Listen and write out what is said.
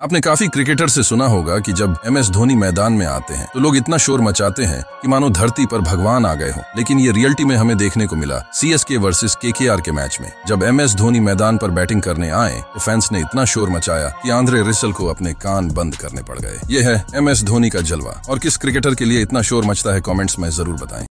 आपने काफ़ी क्रिकेटर से सुना होगा कि जब एम एस धोनी मैदान में आते हैं तो लोग इतना शोर मचाते हैं कि मानो धरती पर भगवान आ गए हो। लेकिन ये रियलिटी में हमें देखने को मिला सी एस के वर्सेज के के आर के मैच में। जब एम एस धोनी मैदान पर बैटिंग करने आए तो फैंस ने इतना शोर मचाया कि आंध्रे रिसल को अपने कान बंद करने पड़ गए। ये है एम एस धोनी का जलवा। और किस क्रिकेटर के लिए इतना शोर मचता है कॉमेंट्स में ज़रूर बताए।